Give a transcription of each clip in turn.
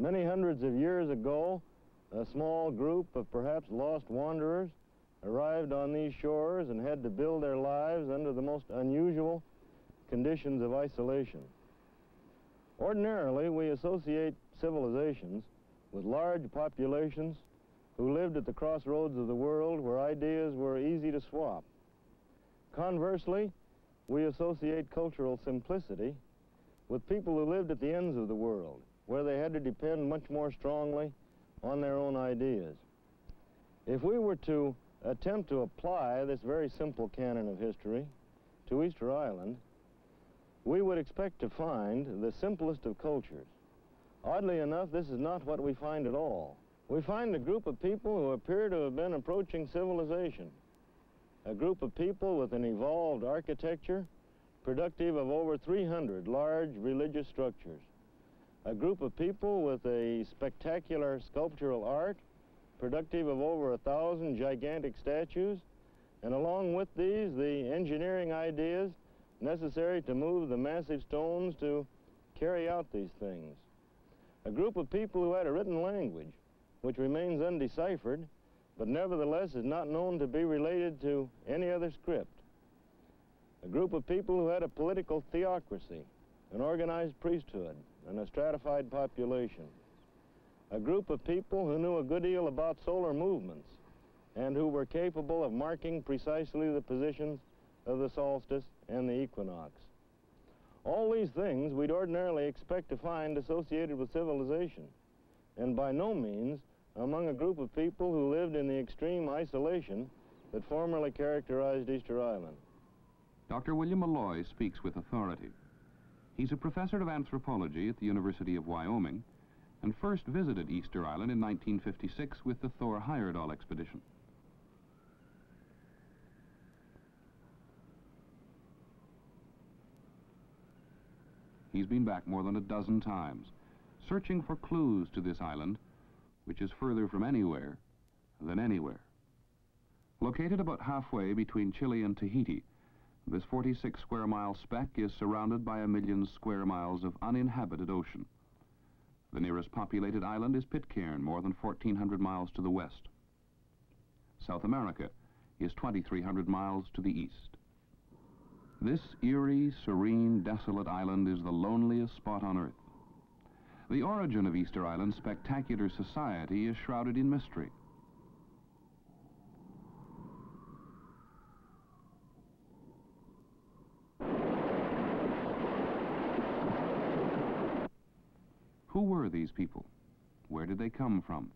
Many hundreds of years ago, a small group of perhaps lost wanderers arrived on these shores and had to build their lives under the most unusual conditions of isolation. Ordinarily, we associate civilizations with large populations who lived at the crossroads of the world where ideas were easy to swap. Conversely, we associate cultural simplicity with people who lived at the ends of the world, where they had to depend much more strongly on their own ideas. If we were to attempt to apply this very simple canon of history to Easter Island, we would expect to find the simplest of cultures. Oddly enough, this is not what we find at all. We find a group of people who appear to have been approaching civilization. A group of people with an evolved architecture, productive of over 300 large religious structures. A group of people with a spectacular sculptural art, productive of over a thousand gigantic statues, and along with these, the engineering ideas necessary to move the massive stones to carry out these things. A group of people who had a written language, which remains undeciphered, but nevertheless is not known to be related to any other script. A group of people who had a political theocracy, an organized priesthood, and a stratified population. A group of people who knew a good deal about solar movements and who were capable of marking precisely the positions of the solstice and the equinox. All these things we'd ordinarily expect to find associated with civilization, and by no means among a group of people who lived in the extreme isolation that formerly characterized Easter Island. Dr. William Mulloy speaks with authority. He's a professor of anthropology at the University of Wyoming and first visited Easter Island in 1956 with the Thor Heyerdahl expedition. He's been back more than a dozen times, searching for clues to this island, which is further from anywhere than anywhere. Located about halfway between Chile and Tahiti, this 46 square mile speck is surrounded by a million square miles of uninhabited ocean. The nearest populated island is Pitcairn, more than 1,400 miles to the west. South America is 2,300 miles to the east. This eerie, serene, desolate island is the loneliest spot on Earth. The origin of Easter Island's spectacular society is shrouded in mystery. Who were these people? Where did they come from?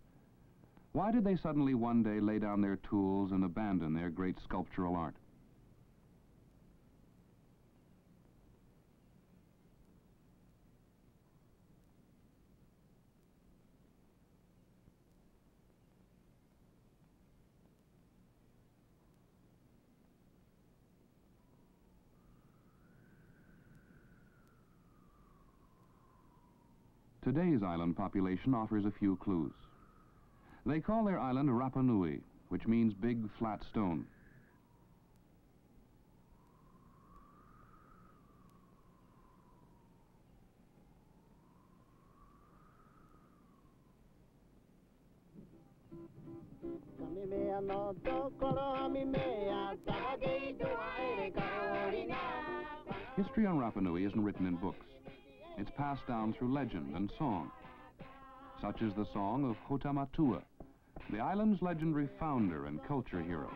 Why did they suddenly one day lay down their tools and abandon their great sculptural art? Today's island population offers a few clues. They call their island Rapa Nui, which means big flat stone. History on Rapa Nui isn't written in books. It's passed down through legend and song. Such is the song of Hotu Matu'a, the island's legendary founder and culture hero.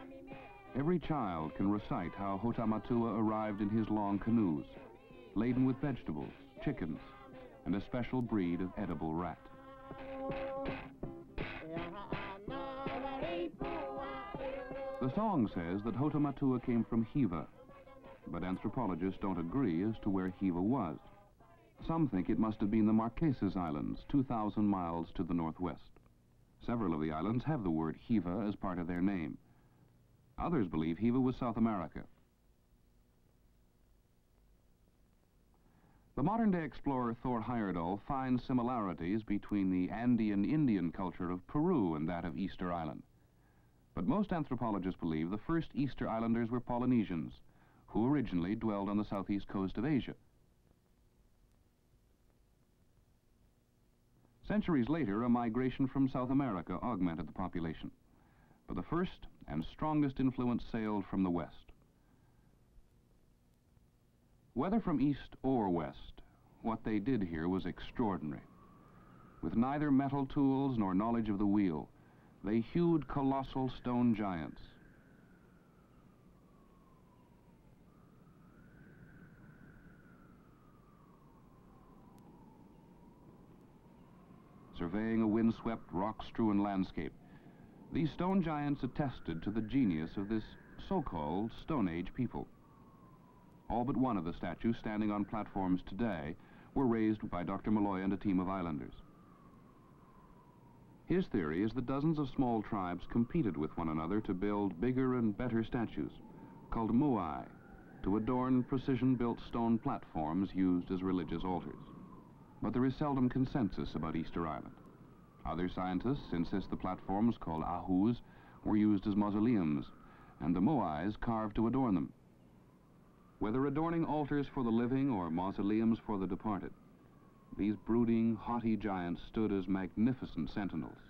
Every child can recite how Hotu Matu'a arrived in his long canoes, laden with vegetables, chickens, and a special breed of edible rat. The song says that Hotu Matu'a came from Hiva, but anthropologists don't agree as to where Hiva was. Some think it must have been the Marquesas Islands, 2,000 miles to the northwest. Several of the islands have the word Hiva as part of their name. Others believe Hiva was South America. The modern-day explorer Thor Heyerdahl finds similarities between the Andean Indian culture of Peru and that of Easter Island. But most anthropologists believe the first Easter Islanders were Polynesians, who originally dwelled on the southeast coast of Asia. Centuries later, a migration from South America augmented the population. But the first and strongest influence sailed from the west. Whether from east or west, what they did here was extraordinary. With neither metal tools nor knowledge of the wheel, they hewed colossal stone giants. Surveying a windswept, rock-strewn landscape, these stone giants attested to the genius of this so-called Stone Age people. All but one of the statues standing on platforms today were raised by Dr. Mulloy and a team of islanders. His theory is that dozens of small tribes competed with one another to build bigger and better statues, called moai, to adorn precision-built stone platforms used as religious altars. But there is seldom consensus about Easter Island. Other scientists insist the platforms, called ahus, were used as mausoleums, and the moais carved to adorn them. Whether adorning altars for the living or mausoleums for the departed, these brooding, haughty giants stood as magnificent sentinels.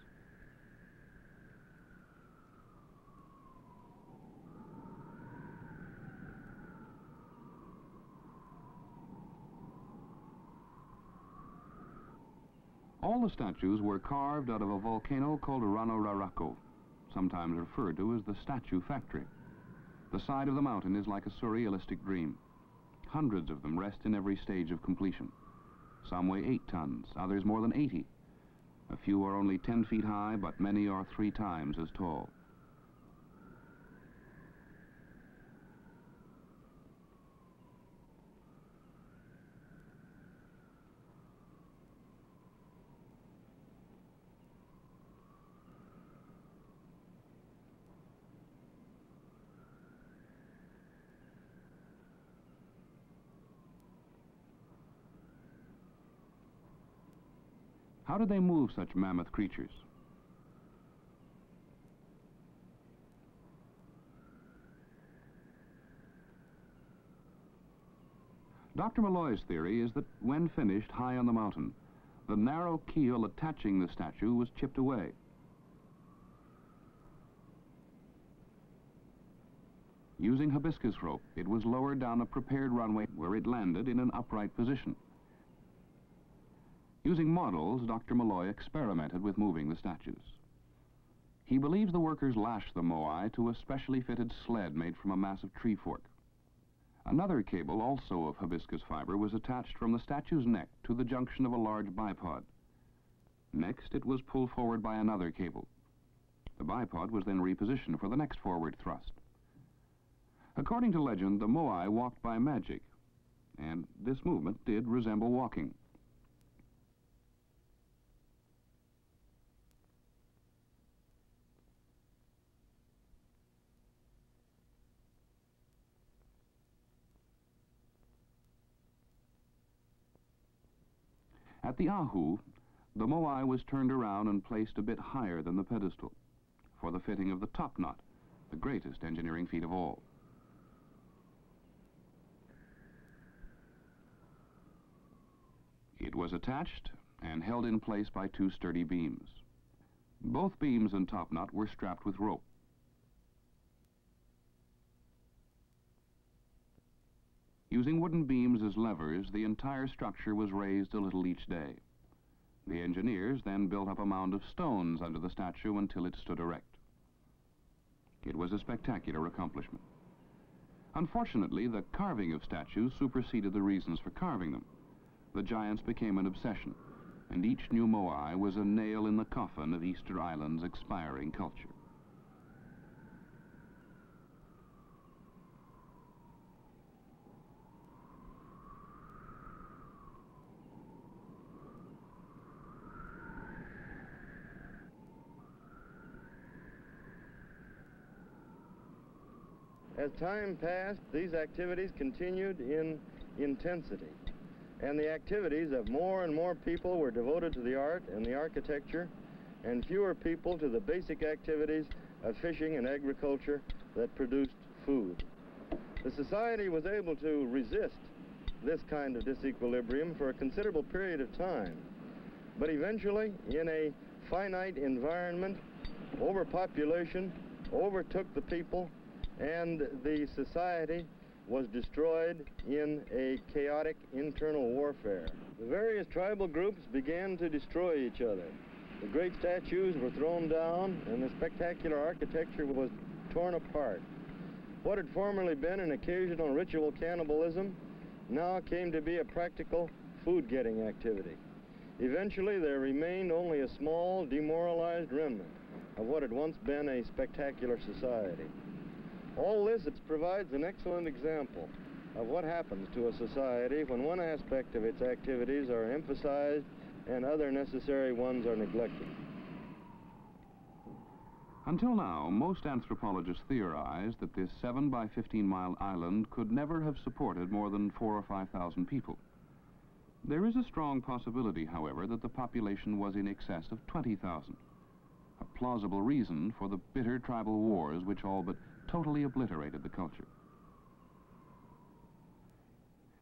All the statues were carved out of a volcano called Rano Raraku, sometimes referred to as the Statue Factory. The side of the mountain is like a surrealistic dream. Hundreds of them rest in every stage of completion. Some weigh 8 tons, others more than 80. A few are only 10 feet high, but many are three times as tall. How did they move such mammoth creatures? Dr. Mulloy's theory is that when finished high on the mountain, the narrow keel attaching the statue was chipped away. Using hibiscus rope, it was lowered down a prepared runway where it landed in an upright position. Using models, Dr. Mulloy experimented with moving the statues. He believes the workers lashed the moai to a specially fitted sled made from a massive tree fork. Another cable, also of hibiscus fiber, was attached from the statue's neck to the junction of a large bipod. Next, it was pulled forward by another cable. The bipod was then repositioned for the next forward thrust. According to legend, the moai walked by magic, and this movement did resemble walking. At the Ahu, the moai was turned around and placed a bit higher than the pedestal for the fitting of the top knot, the greatest engineering feat of all. It was attached and held in place by two sturdy beams. Both beams and topknot were strapped with rope. Using wooden beams as levers, the entire structure was raised a little each day. The engineers then built up a mound of stones under the statue until it stood erect. It was a spectacular accomplishment. Unfortunately, the carving of statues superseded the reasons for carving them. The giants became an obsession, and each new moai was a nail in the coffin of Easter Island's expiring culture. As time passed, these activities continued in intensity. And the activities of more and more people were devoted to the art and the architecture, and fewer people to the basic activities of fishing and agriculture that produced food. The society was able to resist this kind of disequilibrium for a considerable period of time. But eventually, in a finite environment, overpopulation overtook the people and the society was destroyed in a chaotic internal warfare. The various tribal groups began to destroy each other. The great statues were thrown down and the spectacular architecture was torn apart. What had formerly been an occasional ritual cannibalism now came to be a practical food-getting activity. Eventually, there remained only a small, demoralized remnant of what had once been a spectacular society. All this provides an excellent example of what happens to a society when one aspect of its activities are emphasized and other necessary ones are neglected. Until now, most anthropologists theorized that this 7 by 15 mile island could never have supported more than 4 or 5,000 people. There is a strong possibility, however, that the population was in excess of 20,000 a plausible reason for the bitter tribal wars which all but totally obliterated the culture.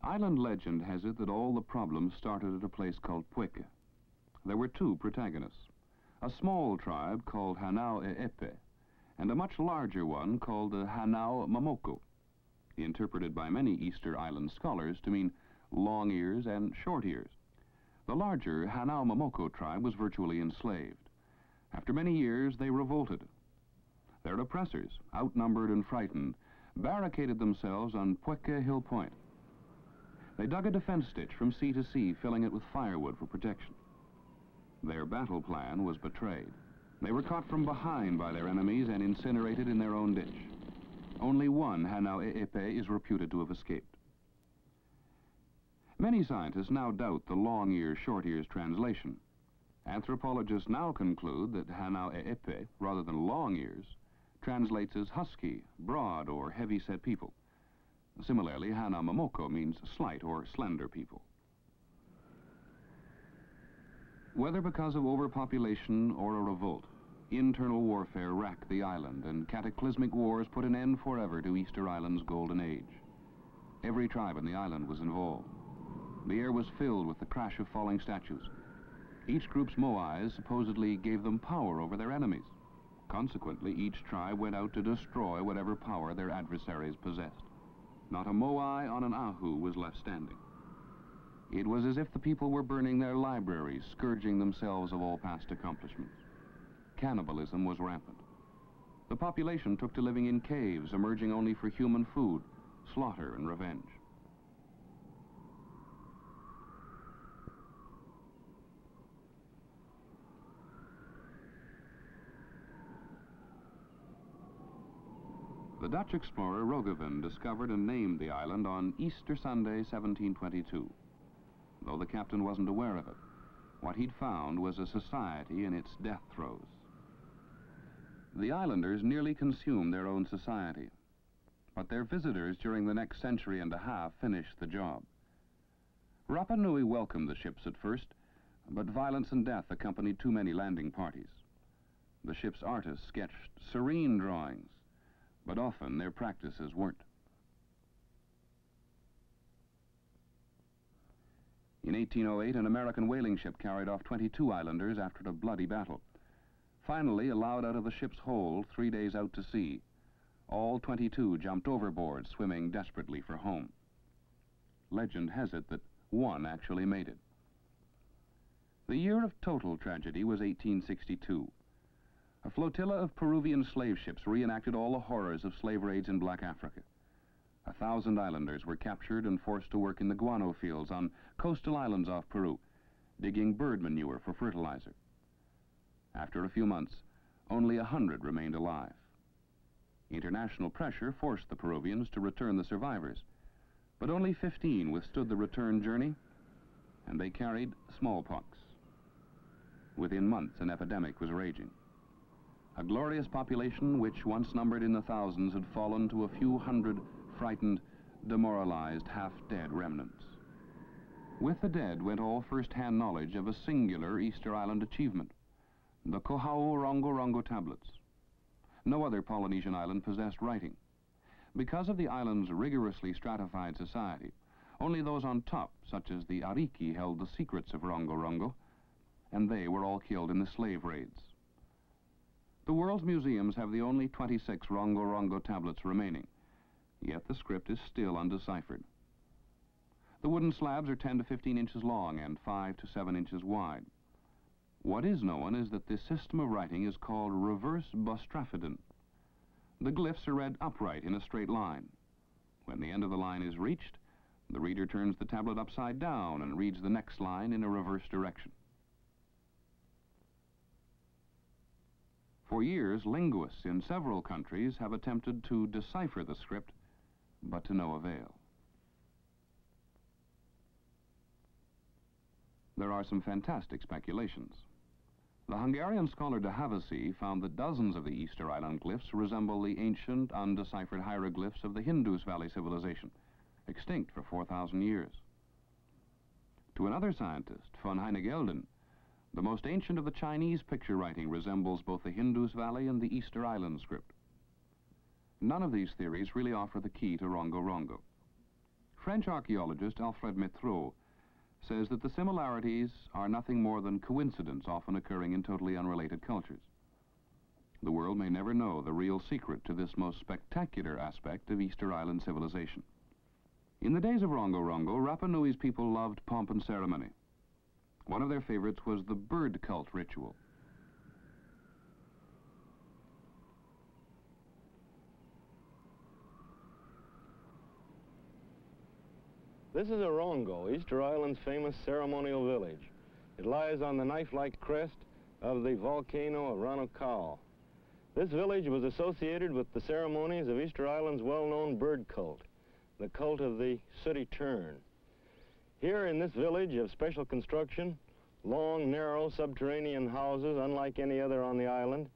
Island legend has it that all the problems started at a place called Poike. There were two protagonists, a small tribe called Hanau E'epe, and a much larger one called the Hanau Momoko, interpreted by many Easter Island scholars to mean long ears and short ears. The larger Hanau Momoko tribe was virtually enslaved. After many years, they revolted. Their oppressors, outnumbered and frightened, barricaded themselves on Poike Hill Point. They dug a defense ditch from sea to sea, filling it with firewood for protection. Their battle plan was betrayed. They were caught from behind by their enemies and incinerated in their own ditch. Only one, Hanau E'epe, is reputed to have escaped. Many scientists now doubt the long ears, short ears translation. Anthropologists now conclude that Hanau E'epe, rather than long ears, translates as husky, broad, or heavy-set people. Similarly, Hanau Momoko means slight or slender people. Whether because of overpopulation or a revolt, internal warfare racked the island and cataclysmic wars put an end forever to Easter Island's golden age. Every tribe on the island was involved. The air was filled with the crash of falling statues, each group's moais supposedly gave them power over their enemies. Consequently, each tribe went out to destroy whatever power their adversaries possessed. Not a moai on an ahu was left standing. It was as if the people were burning their libraries, scourging themselves of all past accomplishments. Cannibalism was rampant. The population took to living in caves, emerging only for human food, slaughter, and revenge. The Dutch explorer Roggeveen discovered and named the island on Easter Sunday, 1722. Though the captain wasn't aware of it, what he'd found was a society in its death throes. The islanders nearly consumed their own society, but their visitors during the next century and a half finished the job. Rapa Nui welcomed the ships at first, but violence and death accompanied too many landing parties. The ship's artists sketched serene drawings, but often their practices weren't. In 1808, an American whaling ship carried off 22 islanders after a bloody battle. Finally, allowed out of the ship's hold three days out to sea, all 22 jumped overboard, swimming desperately for home. Legend has it that one actually made it. The year of total tragedy was 1862. A flotilla of Peruvian slave ships reenacted all the horrors of slave raids in black Africa. A thousand islanders were captured and forced to work in the guano fields on coastal islands off Peru, digging bird manure for fertilizer. After a few months, only a hundred remained alive. International pressure forced the Peruvians to return the survivors, but only 15 withstood the return journey, and they carried smallpox. Within months, an epidemic was raging. A glorious population which once numbered in the thousands had fallen to a few hundred frightened, demoralized, half-dead remnants. With the dead went all first-hand knowledge of a singular Easter Island achievement, the Kohau Rongo Rongo tablets. No other Polynesian island possessed writing. Because of the island's rigorously stratified society, only those on top, such as the Ariki, held the secrets of Rongo Rongo, and they were all killed in the slave raids. The world's museums have the only 26 Rongo Rongo tablets remaining, yet the script is still undeciphered. The wooden slabs are 10 to 15 inches long and 5 to 7 inches wide. What is known is that this system of writing is called reverse boustrophedon. The glyphs are read upright in a straight line. When the end of the line is reached, the reader turns the tablet upside down and reads the next line in a reverse direction. For years, linguists in several countries have attempted to decipher the script, but to no avail. There are some fantastic speculations. The Hungarian scholar de Hevesy found that dozens of the Easter Island glyphs resemble the ancient, undeciphered hieroglyphs of the Indus Valley civilization, extinct for 4,000 years. To another scientist, von Heine-Geldern, the most ancient of the Chinese picture writing resembles both the Indus Valley and the Easter Island script. None of these theories really offer the key to Rongo Rongo. French archaeologist Alfred Métraux says that the similarities are nothing more than coincidence often occurring in totally unrelated cultures. The world may never know the real secret to this most spectacular aspect of Easter Island civilization. In the days of Rongo Rongo, Rapa Nui's people loved pomp and ceremony. One of their favorites was the bird cult ritual. This is Orongo, Easter Island's famous ceremonial village. It lies on the knife-like crest of the volcano of Rano Kau. This village was associated with the ceremonies of Easter Island's well-known bird cult, the cult of the sooty tern. Here in this village of special construction, long, narrow subterranean houses unlike any other on the island,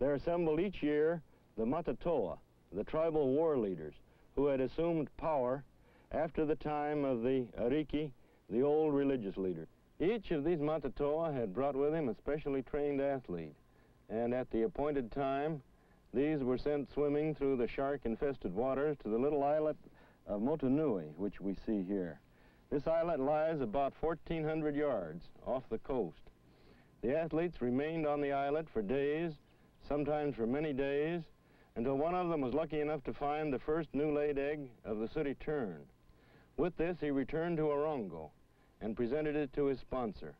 there assembled each year the Matatoa, the tribal war leaders, who had assumed power after the time of the Ariki, the old religious leader. Each of these Matatoa had brought with him a specially trained athlete, and at the appointed time, these were sent swimming through the shark-infested waters to the little islet of Motunui, which we see here. This islet lies about 1,400 yards off the coast. The athletes remained on the islet for days, sometimes for many days, until one of them was lucky enough to find the first new-laid egg of the sooty tern. With this, he returned to Orongo and presented it to his sponsor,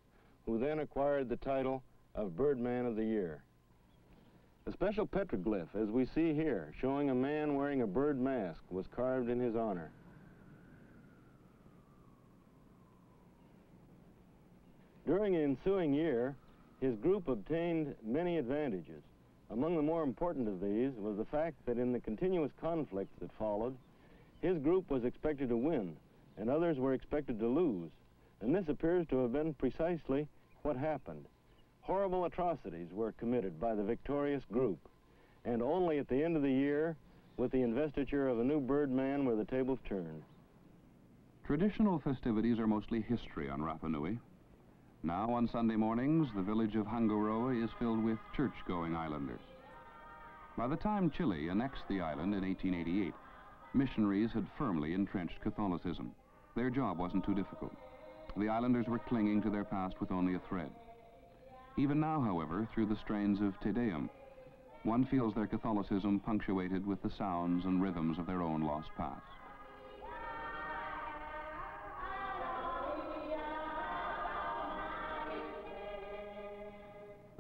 who then acquired the title of Birdman of the Year. A special petroglyph, as we see here, showing a man wearing a bird mask, was carved in his honor. During the ensuing year, his group obtained many advantages. Among the more important of these was the fact that in the continuous conflicts that followed, his group was expected to win, and others were expected to lose. And this appears to have been precisely what happened. Horrible atrocities were committed by the victorious group, and only at the end of the year, with the investiture of a new birdman, were the tables turned. Traditional festivities are mostly history on Rapa Nui. Now, on Sunday mornings, the village of Hanga Roa is filled with church-going islanders. By the time Chile annexed the island in 1888, missionaries had firmly entrenched Catholicism. Their job wasn't too difficult. The islanders were clinging to their past with only a thread. Even now, however, through the strains of Te Deum, one feels their Catholicism punctuated with the sounds and rhythms of their own lost past.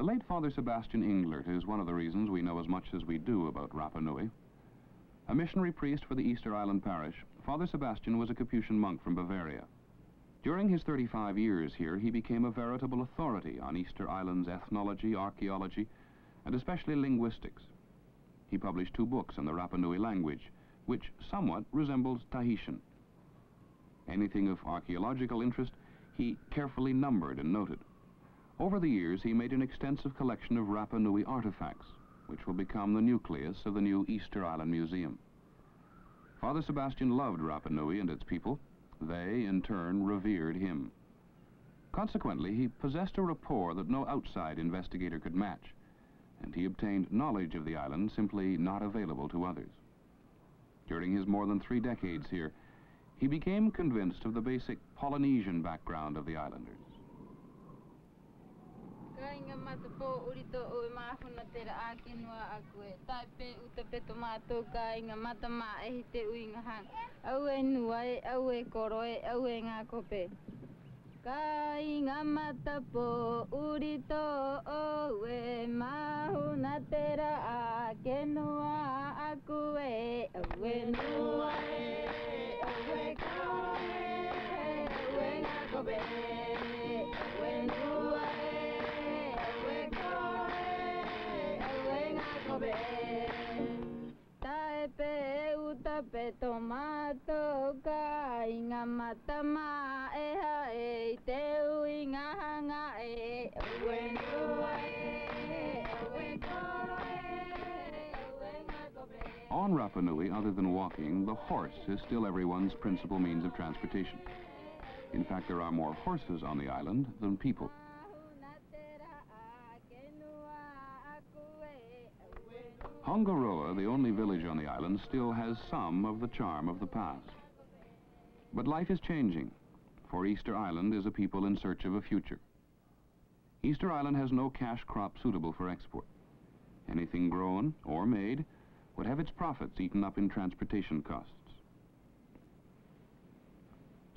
The late Father Sebastian Englert is one of the reasons we know as much as we do about Rapa Nui. A missionary priest for the Easter Island Parish, Father Sebastian was a Capuchin monk from Bavaria. During his 35 years here, he became a veritable authority on Easter Island's ethnology, archaeology, and especially linguistics. He published two books on the Rapa Nui language, which somewhat resembles Tahitian. Anything of archaeological interest, he carefully numbered and noted. Over the years, he made an extensive collection of Rapa Nui artifacts, which will become the nucleus of the new Easter Island Museum. Father Sebastian loved Rapa Nui and its people. They, in turn, revered him. Consequently, he possessed a rapport that no outside investigator could match, and he obtained knowledge of the island simply not available to others. During his more than three decades here, he became convinced of the basic Polynesian background of the islanders. Kainga mata po urito o e mahuna te ra ake noa a koe. Tai pe uta pe tomato mata ma ehi te uinga hang. Au e nua e, au e koro e, au e ngā kope. Kainga mata po urito o e mahuna te ra ake noa a koe. Au e nua e, au e koro e, au e ngā kope. On Rapa Nui, other than walking, the horse is still everyone's principal means of transportation. In fact, there are more horses on the island than people. Ue the only village on the island, still has some of the charm of the past. But life is changing, for Easter Island is a people in search of a future. Easter Island has no cash crop suitable for export. Anything grown or made would have its profits eaten up in transportation costs.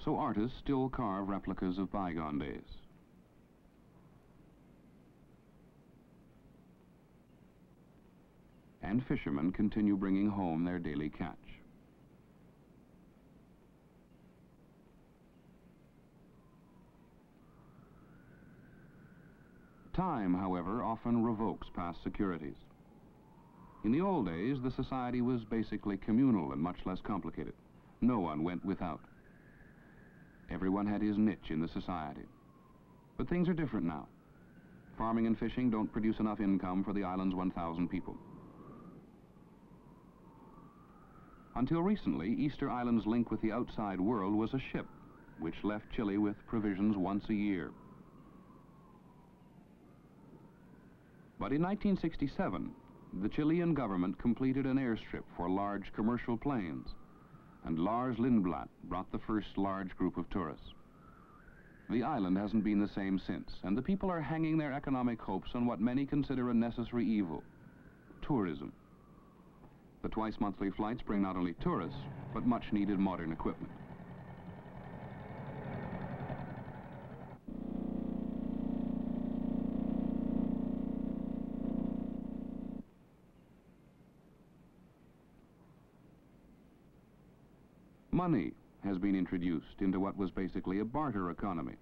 So artists still carve replicas of bygone days. And fishermen continue bringing home their daily catch. Time, however, often revokes past securities. In the old days, the society was basically communal and much less complicated. No one went without. Everyone had his niche in the society. But things are different now. Farming and fishing don't produce enough income for the island's 1,000 people. Until recently, Easter Island's link with the outside world was a ship, which left Chile with provisions once a year. But in 1967, the Chilean government completed an airstrip for large commercial planes, and Lars Lindblad brought the first large group of tourists. The island hasn't been the same since, and the people are hanging their economic hopes on what many consider a necessary evil, tourism. The twice monthly flights bring not only tourists, but much needed modern equipment. Money has been introduced into what was basically a barter economy.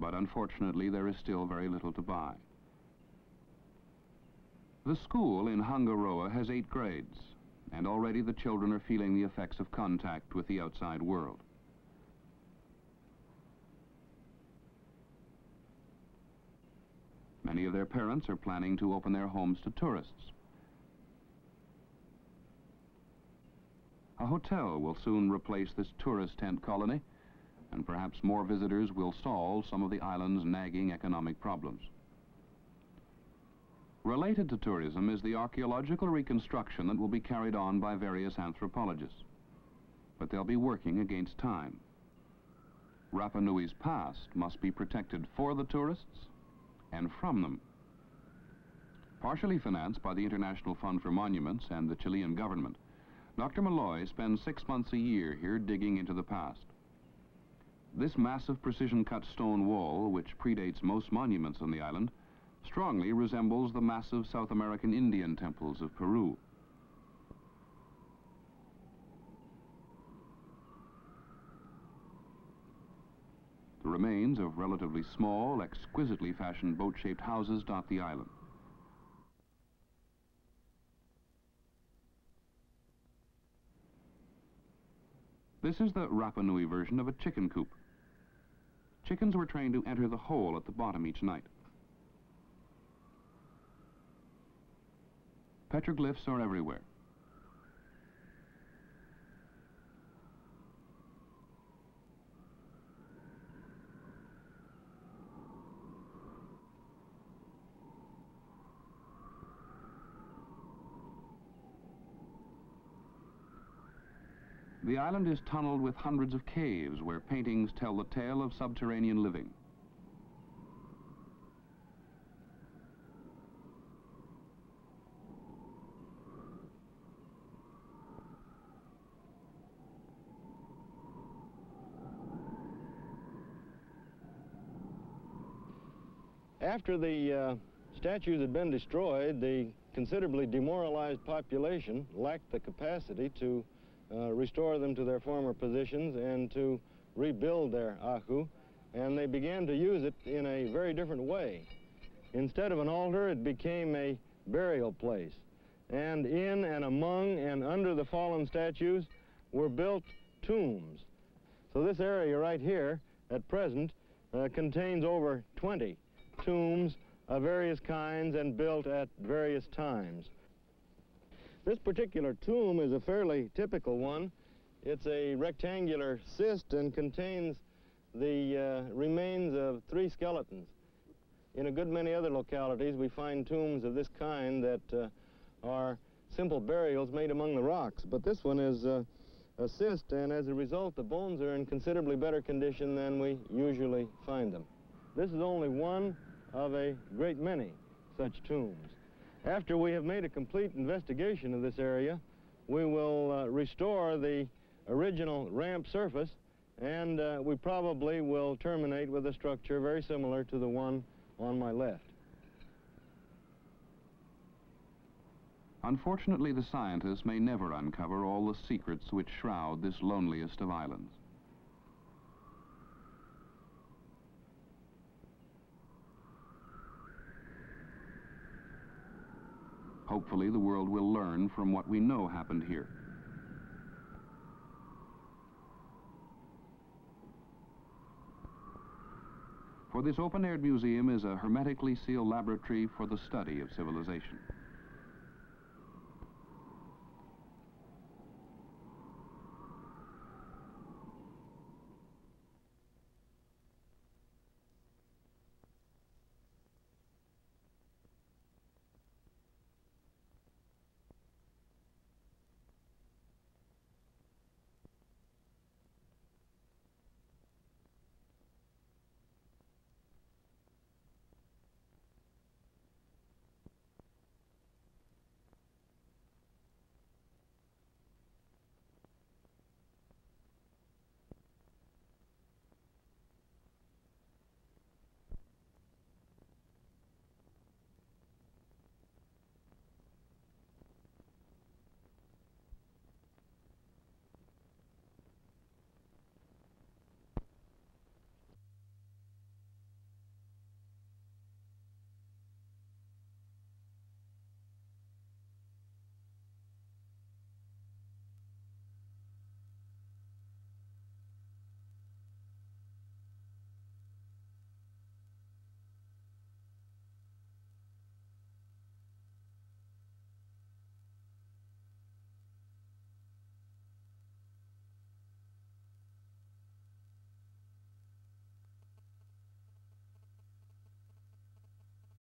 But unfortunately, there is still very little to buy. The school in Hanga Roa has eight grades, and already the children are feeling the effects of contact with the outside world. Many of their parents are planning to open their homes to tourists. A hotel will soon replace this tourist tent colony, and perhaps more visitors will solve some of the island's nagging economic problems. Related to tourism is the archaeological reconstruction that will be carried on by various anthropologists. But they'll be working against time. Rapa Nui's past must be protected for the tourists and from them. Partially financed by the International Fund for Monuments and the Chilean government, Dr. Mulloy spends six months a year here digging into the past. This massive precision-cut stone wall, which predates most monuments on the island, strongly resembles the massive South American Indian temples of Peru. The remains of relatively small, exquisitely fashioned boat-shaped houses dot the island. This is the Rapa Nui version of a chicken coop. Chickens were trained to enter the hole at the bottom each night. Petroglyphs are everywhere. The island is tunneled with hundreds of caves where paintings tell the tale of subterranean living. After the uh, statues had been destroyed, the considerably demoralized population lacked the capacity to uh, restore them to their former positions and to rebuild their ahu, and they began to use it in a very different way. Instead of an altar, it became a burial place. And in and among and under the fallen statues were built tombs. So this area right here, at present, uh, contains over 20 tombs of various kinds and built at various times. This particular tomb is a fairly typical one. It's a rectangular cist and contains the uh, remains of three skeletons. In a good many other localities, we find tombs of this kind that uh, are simple burials made among the rocks, but this one is uh, a cist, and as a result, the bones are in considerably better condition than we usually find them. This is only one of a great many such tombs. After we have made a complete investigation of this area, we will uh, restore the original ramp surface and uh, we probably will terminate with a structure very similar to the one on my left. Unfortunately, the scientists may never uncover all the secrets which shroud this loneliest of islands. Hopefully, the world will learn from what we know happened here. For this open-air museum is a hermetically sealed laboratory for the study of civilization.